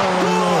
Oh, no.